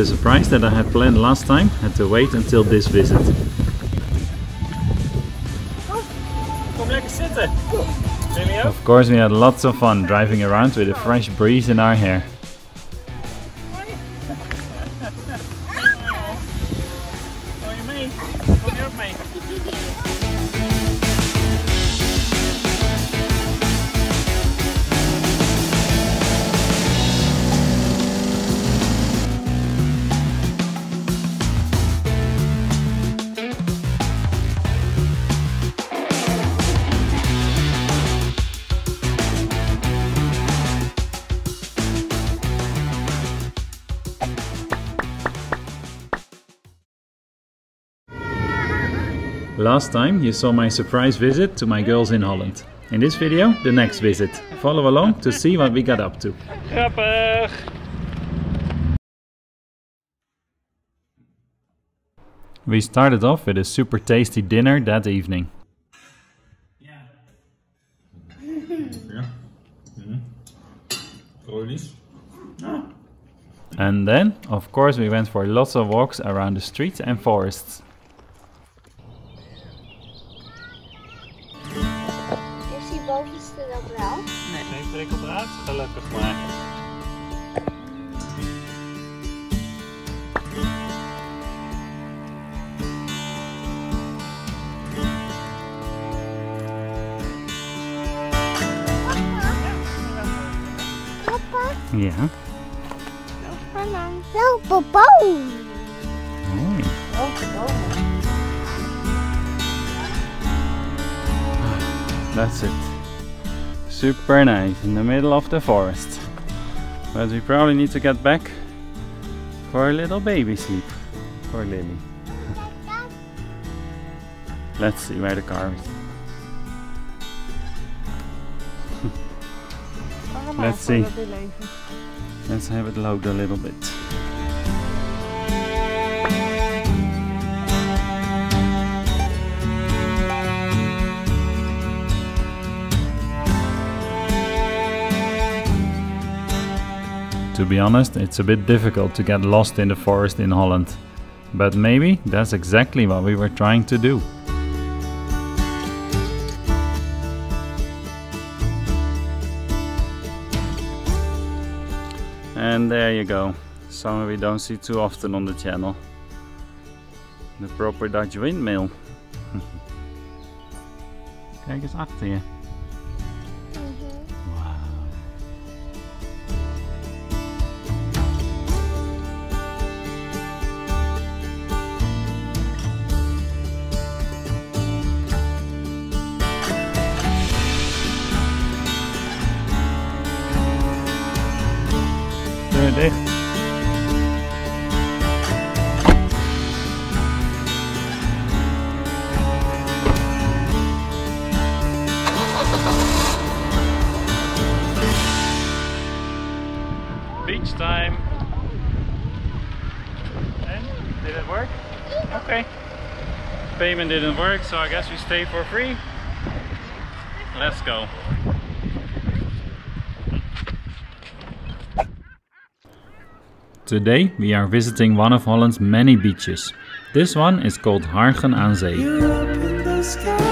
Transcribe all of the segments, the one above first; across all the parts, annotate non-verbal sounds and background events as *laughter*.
The surprise that I had planned last time had to wait until this visit. Of course we had lots of fun driving around with a fresh breeze in our hair. Last time you saw my surprise visit to my girls in Holland. In this video, the next visit. Follow along to see what we got up to. Grappig! We started off with a super tasty dinner that evening. Ja. Mhm. Vrolijk. And then, of course, we went for lots of walks around the streets and forests. Prikkeldraad, gelukkig maar. Papa, Ja, lopen boom. mooi. That's it. Super nice in the middle of the forest. But we probably need to get back for a little baby sleep for Lily. *laughs* Let's see where the car is. *laughs* Let's see. Let's have it load a little bit. To be honest, it's a bit difficult to get lost in the forest in Holland. But maybe that's exactly what we were trying to do. And there you go. Something we don't see too often on the channel. The proper Dutch windmill. *laughs* Kijk eens achter je. Payment didn't work, so I guess we stay for free. Let's go. Today we are visiting one of Holland's many beaches. This one is called Hargen aan Zee.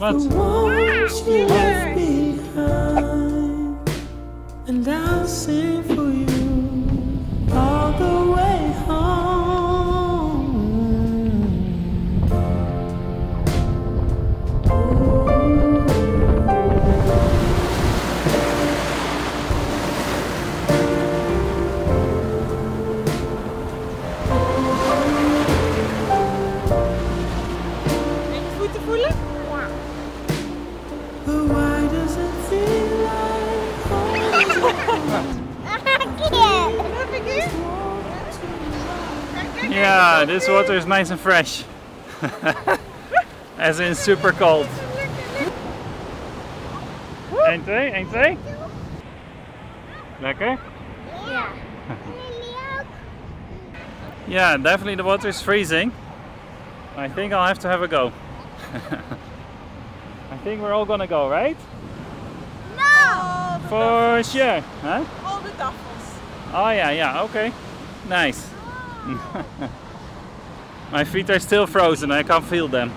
Wat? The ones you left behind. And I'll sing for you all the way Yeah, this water is nice and fresh. *laughs* As in super cold. 1, 2, 1, 2. Lekker? Ja. *laughs* Yeah, definitely the water is freezing. I think I'll have to have a go. *laughs* I think we're all gonna go, right? No! For sure. Huh? All the duffels. Oh yeah, yeah, okay. Nice. *laughs* My feet are still frozen, I can't feel them.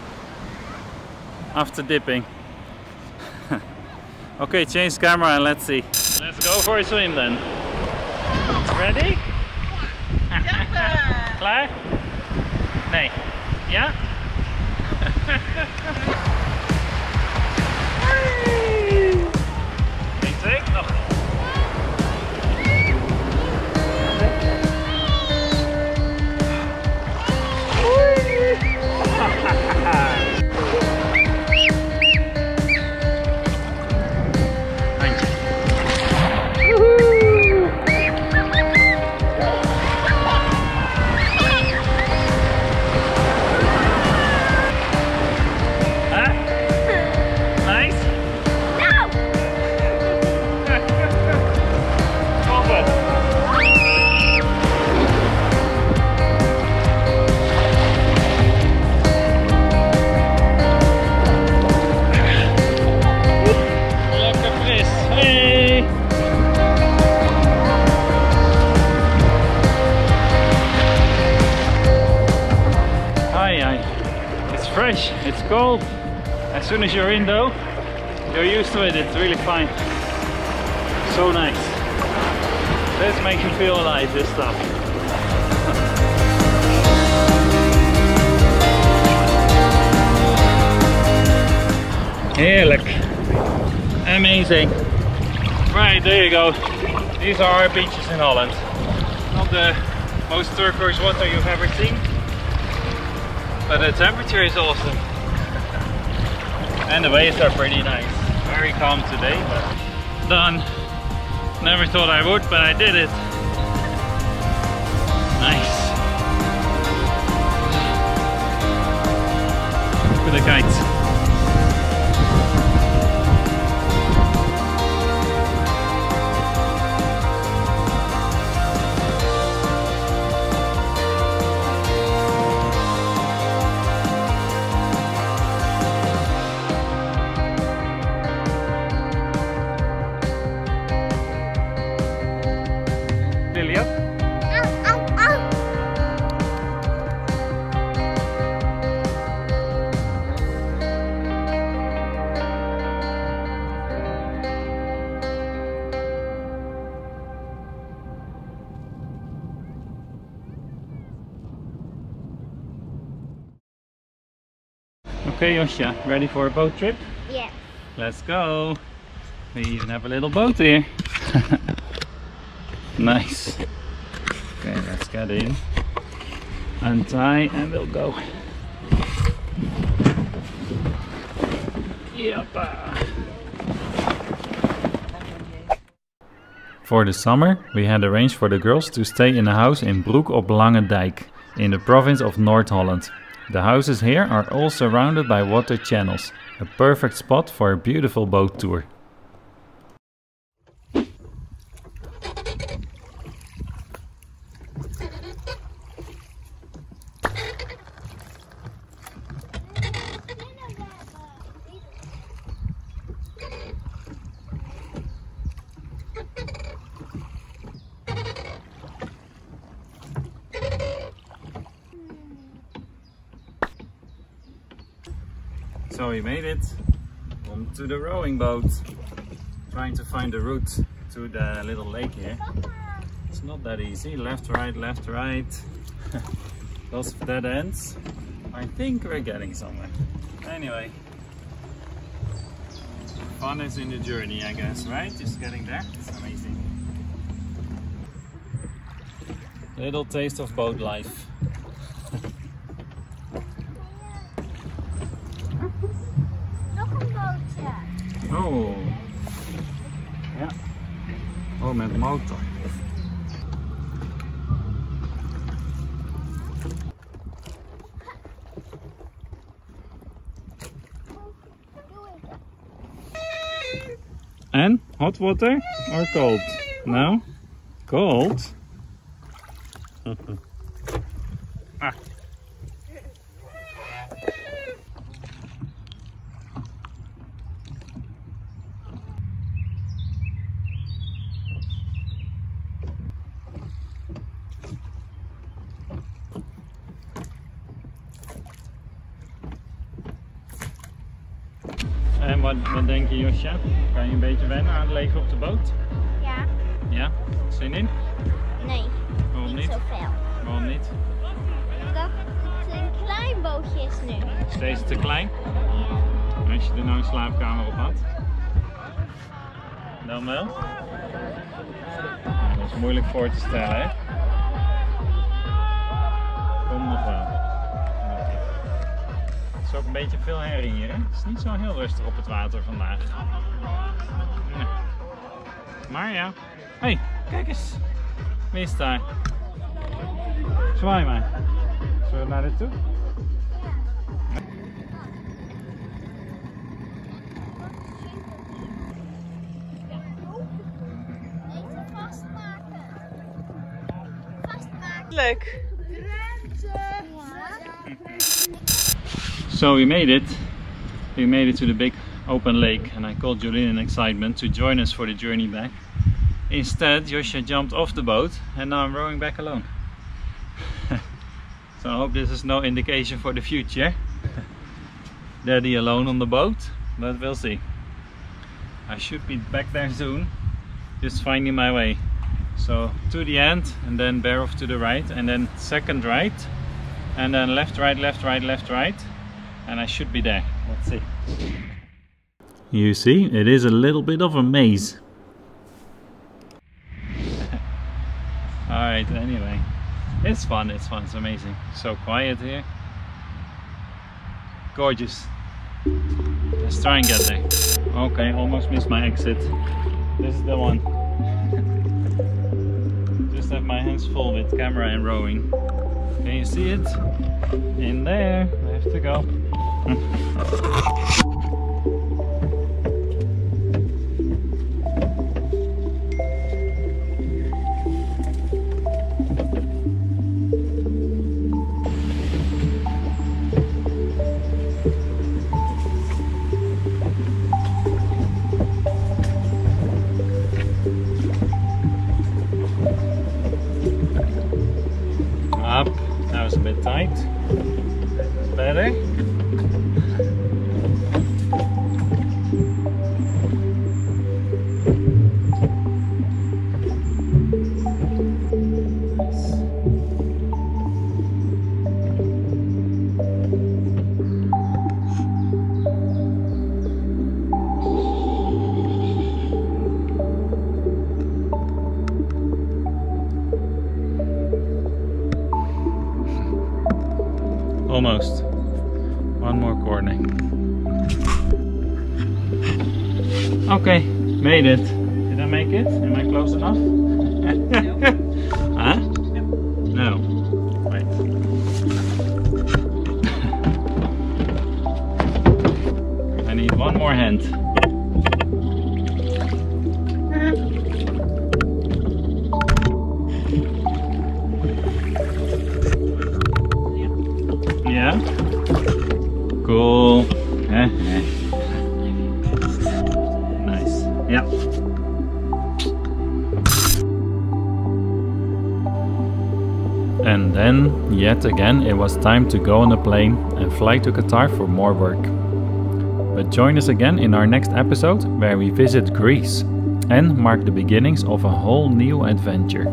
After dipping. *laughs* okay, change camera and let's see. Let's go for a swim then. Ready? Klaar? Nee. Ja? Eén, twee, nog. You're it, it's really fine. So nice. This makes you feel alive, this stuff. Heerlijk. Amazing. Right, there you go. These are our beaches in Holland. Not the most turquoise water you've ever seen, but the temperature is awesome. *laughs* And the waves are pretty nice. Very calm today, but done. Never thought I would, but I did it. Nice. At the kites. Okay, Josja, ready for a boat trip? Yeah. Let's go. We even have a little boat here. *laughs* nice. Okay, let's get in. Untie and we'll go. Yep. For the summer, we had arranged for the girls to stay in a house in Broek op Langedijk, in the province of North Holland. The houses here are all surrounded by water channels, a perfect spot for a beautiful boat tour. So we made it onto the rowing boat, trying to find the route to the little lake here. It's not that easy, left, right, left, right. *laughs* Lots of dead ends. I think we're getting somewhere. Anyway, fun is in the journey, I guess, right? Just getting there, it's amazing. Little taste of boat life. Oh. Ja. Oh, met motor. And hot water or cold? No? Cold? *laughs* wat, wat denk je Josja? Kan je een beetje wennen aan het leven op de boot? Ja. Ja? Zin in? Nee, Waarom niet niet? zoveel. Waarom niet? Omdat het een klein bootje is nu. Is deze te klein? Als je er nou een slaapkamer op had? Dan wel? Ja, dat is moeilijk voor te stellen, hè? Kom nog wel. Het is ook een beetje veel herrie hier, hè? Het is niet zo heel rustig op het water vandaag. Nee. Maar ja. Hé, hey, kijk eens. Wie is daar? Zwaai maar. Zullen we naar dit toe? Leuk. So we made it. We made it to the big open lake and I called Jolene in excitement to join us for the journey back. Instead, Josja jumped off the boat and now I'm rowing back alone. *laughs* so I hope this is no indication for the future. *laughs* Daddy alone on the boat, but we'll see. I should be back there soon, just finding my way. So to the end and then bear off to the right and then second right and then left, right, left, right, left, right, and I should be there. Let's see. You see, it is a little bit of a maze. *laughs* Alright, anyway. It's fun, it's fun, it's amazing. So quiet here. Gorgeous. Let's try and get there. Okay, almost missed my exit. This is the one. *laughs* Just have my hands full with camera and rowing. Can you see it? In there. I have to go. Better. *laughs* *laughs* Almost. One more corner. Okay, made it. Did I make it? Am I close enough? *laughs* huh? No. Wait. *laughs* I need one more hand. Then, again, it was time to go on a plane and fly to Qatar for more work. But join us again in our next episode where we visit Greece and mark the beginnings of a whole new adventure.